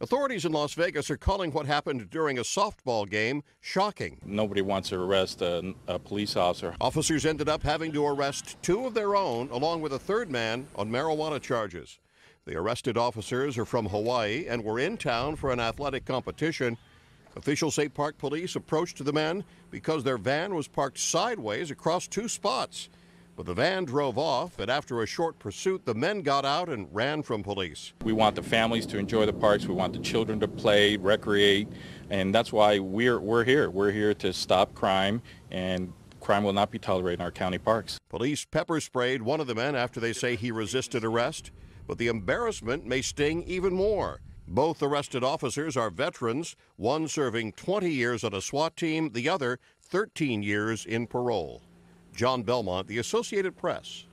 Authorities in Las Vegas are calling what happened during a softball game shocking. Nobody wants to arrest a, a, police officer. Officers ended up having to arrest two of their own, along with a third man, on marijuana charges. The arrested officers are from Hawaii and were in town for an athletic competition. Officials say Park Police approached the men because their van was parked sideways across two spots. But the van drove off, and after a short pursuit, the men got out and ran from police. We want the families to enjoy the parks. We want the children to play, recreate, and that's why we're, we're here. We're here to stop crime, and crime will not be tolerated in our county parks. Police pepper sprayed one of the men after they say he resisted arrest, but the embarrassment may sting even more. Both arrested officers are veterans, one serving 20 years on a SWAT team, the other 13 years in parole. John Belmont, The Associated Press.